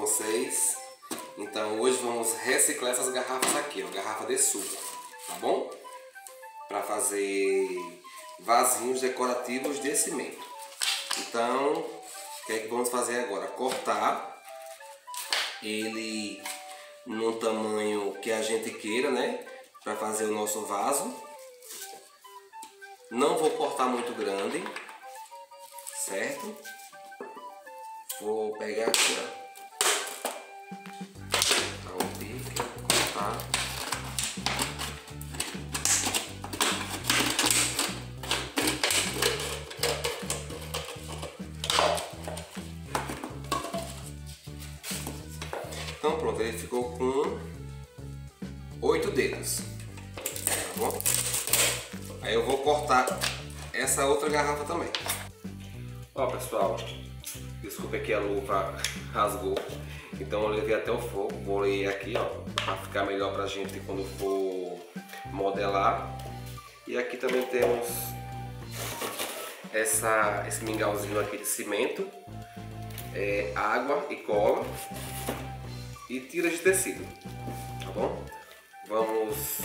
vocês. Então hoje vamos reciclar essas garrafas aqui, ó, garrafa de suco, tá bom? Para fazer vasinhos decorativos de cimento. Então, o que é que vamos fazer agora? Cortar ele no tamanho que a gente queira, né? Para fazer o nosso vaso. Não vou cortar muito grande, certo? Vou pegar aqui, ó. Cortar. Então pronto, ele ficou com oito dedos, tá bom? Aí eu vou cortar essa outra garrafa também. Ó pessoal, desculpa que a luva rasgou, então eu levei até o fogo, vou ler aqui ó, para ficar melhor pra gente quando for modelar. E aqui também temos essa, esse mingauzinho aqui de cimento, é, água e cola e tiras de tecido, tá bom? Vamos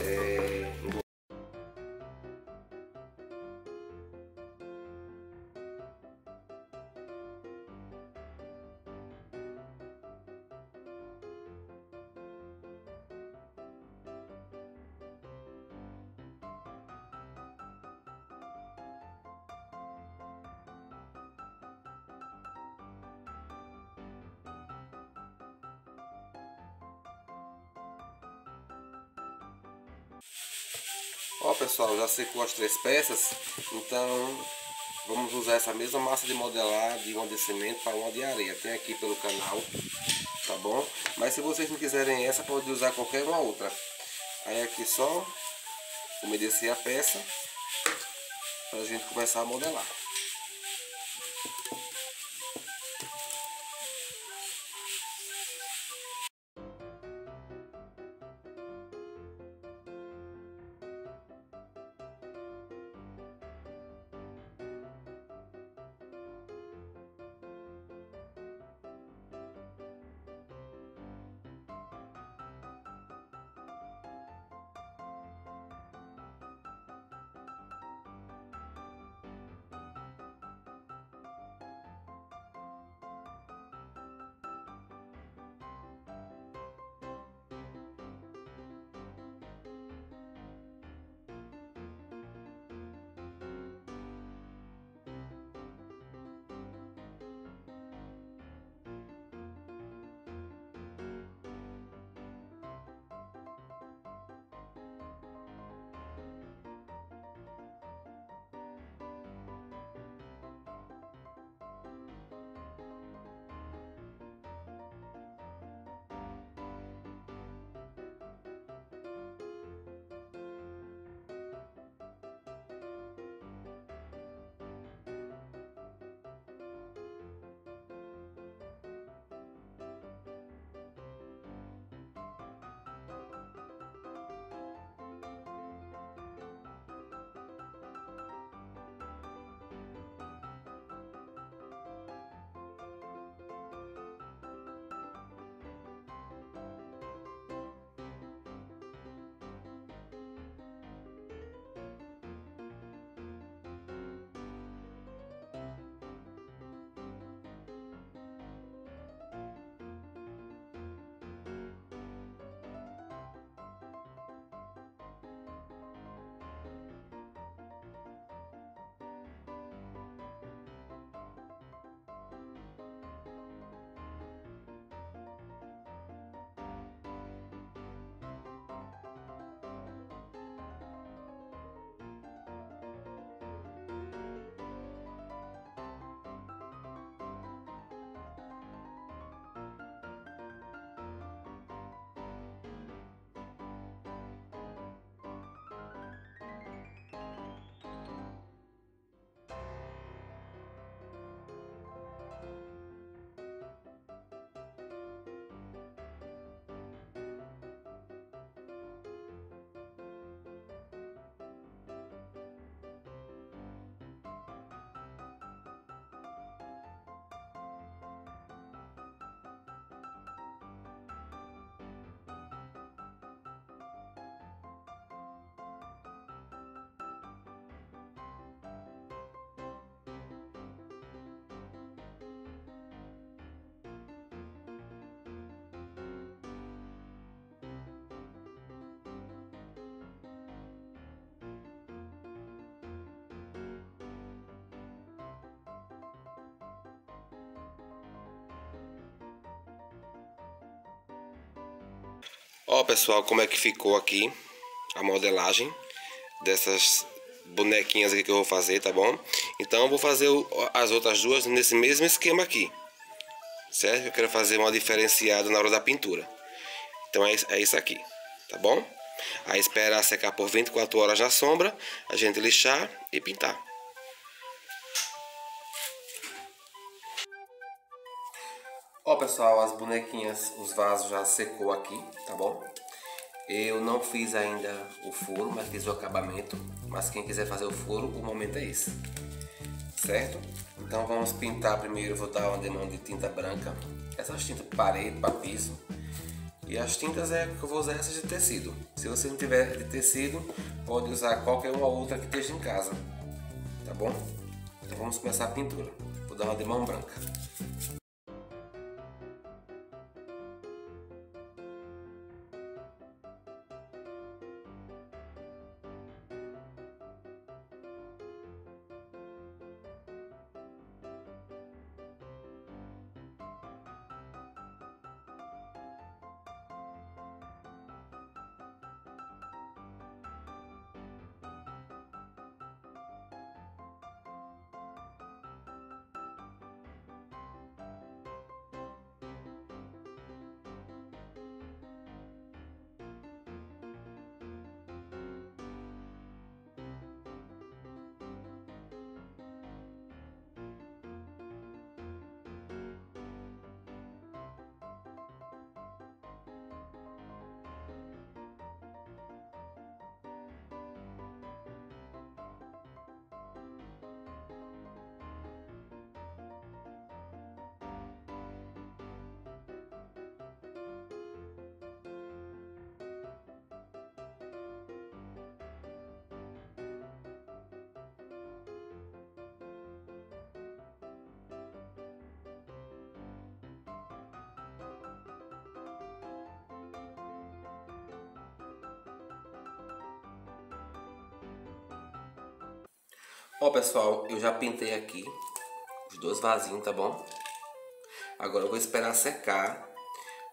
é, Ó pessoal, já secou as três peças, então vamos usar essa mesma massa de modelar de uma de cimento para uma de areia. Tem aqui pelo canal, tá bom? Mas se vocês não quiserem essa, pode usar qualquer uma outra. Aí aqui só umedecer a peça para a gente começar a modelar. Ó pessoal, como é que ficou aqui a modelagem dessas bonequinhas aqui que eu vou fazer, tá bom? Então eu vou fazer as outras duas nesse mesmo esquema aqui, certo? Eu quero fazer uma diferenciada na hora da pintura. Então é, é isso aqui, tá bom? Aí esperar secar por 24 horas na sombra, a gente lixar e pintar. Ó pessoal, as bonequinhas, os vasos já secou aqui, tá bom? Eu não fiz ainda o furo, mas fiz o acabamento. Mas quem quiser fazer o furo, o momento é esse. Certo? Então vamos pintar primeiro, vou dar uma demão de tinta branca. Essas tintas para parede, para piso. E as tintas é que eu vou usar essas de tecido. Se você não tiver de tecido, pode usar qualquer uma outra que esteja em casa. Tá bom? Então vamos começar a pintura. Vou dar uma de mão branca. Ó pessoal, eu já pintei aqui os dois vasinhos, tá bom? Agora eu vou esperar secar,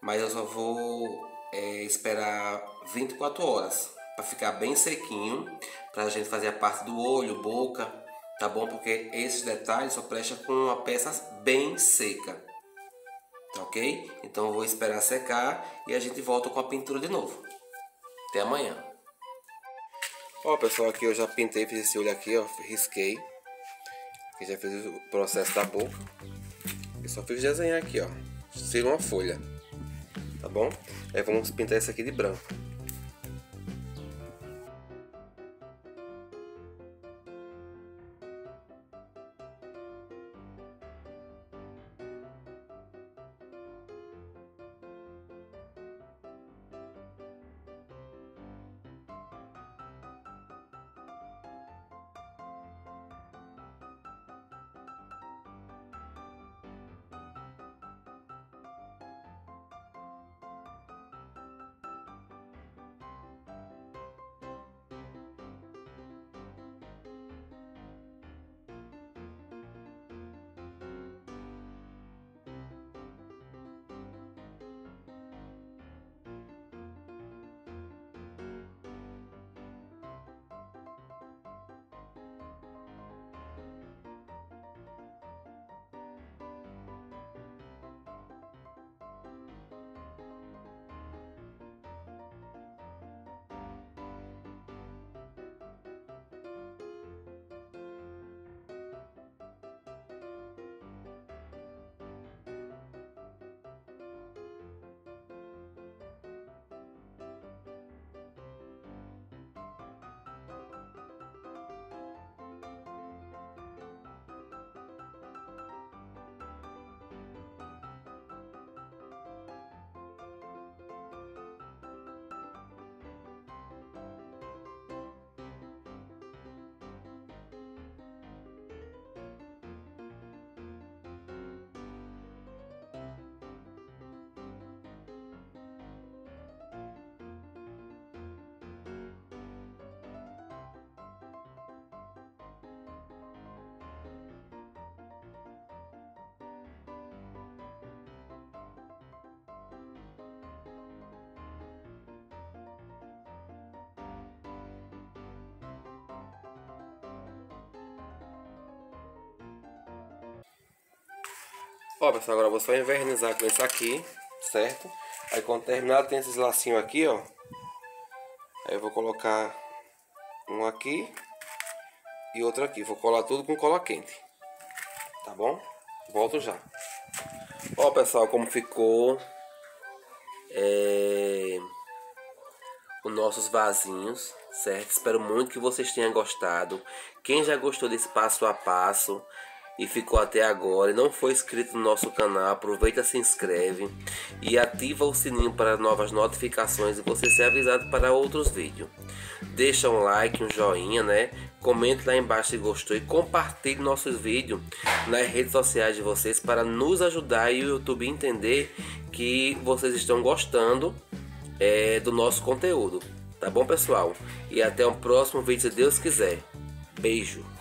mas eu só vou é, esperar 24 horas para ficar bem sequinho, para a gente fazer a parte do olho, boca, tá bom? Porque esses detalhes só presta com uma peça bem seca, tá ok? Então eu vou esperar secar e a gente volta com a pintura de novo. Até amanhã. Ó pessoal, aqui eu já pintei, fiz esse olho aqui, ó, risquei. Aqui já fiz o processo da boca. Eu só fiz desenhar aqui, ó. Ser uma folha. Tá bom? Aí vamos pintar esse aqui de branco. Ó, pessoal, agora vou só envernizar com isso aqui, certo? Aí quando terminar tem esses lacinhos aqui, ó. Aí eu vou colocar um aqui e outro aqui. Vou colar tudo com cola quente. Tá bom? Volto já. Ó, pessoal, como ficou é, os nossos vasinhos, certo? Espero muito que vocês tenham gostado. Quem já gostou desse passo a passo e ficou até agora e não foi inscrito no nosso canal, aproveita, se inscreve e ativa o sininho para novas notificações e você ser avisado para outros vídeos. Deixa um like, um joinha, né? Comente lá embaixo se gostou e compartilhe nossos vídeos nas redes sociais de vocês para nos ajudar e o YouTube entender que vocês estão gostando é, do nosso conteúdo. Tá bom, pessoal? E até o próximo vídeo, se Deus quiser. Beijo!